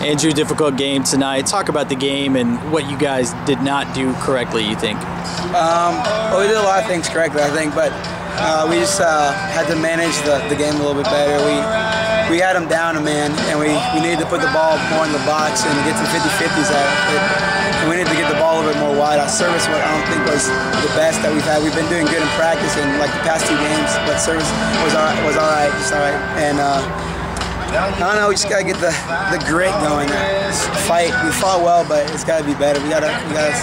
Andrew, difficult game tonight. Talk about the game and what you guys did not do correctly, you think? Um, well, we did a lot of things correctly, I think, but uh, we just uh, had to manage the, the game a little bit better. We we had them down a man, and we, we needed to put the ball more in the box and get some 50-50s at it. And we needed to get the ball a little bit more wide. Our service, I don't think was the best that we've had. We've been doing good in practice and like the past two games, but service was all was all right, just all right. And uh, I don't know. We just gotta get the the grit going. Fight. We fought well, but it's gotta be better. We gotta we gotta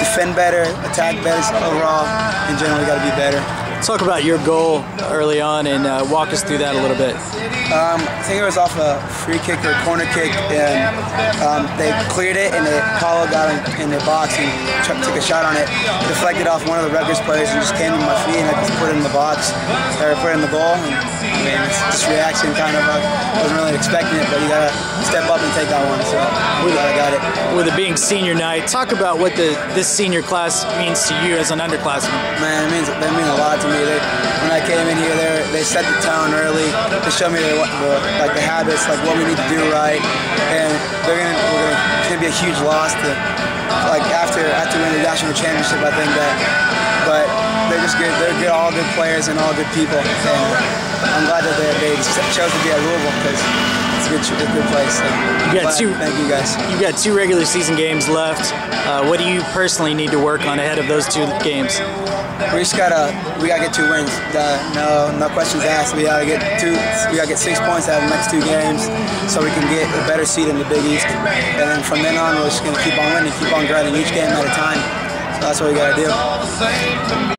defend better, attack better overall. In general, we gotta be better. Talk about your goal early on and uh, walk us through that a little bit. Um, I think it was off a free kick or corner kick, and um, they cleared it, and Paolo got in, in the box and took a shot on it. Deflected off one of the Rutgers players and just came to my feet, and I just put it in the box, or put it in the goal. And, I mean, it's just reaction kind of. I wasn't really expecting it, but you gotta step up and take that one. So we got, got it. With it being senior night, talk about what the this senior class means to you as an underclassman. Man, it means that means a lot to me. They, when I came in here, they they set the tone early. They showed me the, the, like the habits, like what we need to do right, and they're gonna we're gonna, it's gonna be a huge loss to like after after winning the national championship. I think that, but they're just good. They're good, all good players and all good people. And I'm glad that they, they chose to be at Louisville because it's a good, a good place. So you got two. Thank you guys. You got two regular season games left. Uh, what do you personally need to work on ahead of those two games? We just gotta we gotta get two wins. Uh, no no questions asked. We gotta get two. We gotta get six points out of the next two games, so we can get a better seed in the Big East. And then from then on, we're just gonna keep on winning, keep on grinding each game at a time. So that's what we gotta do.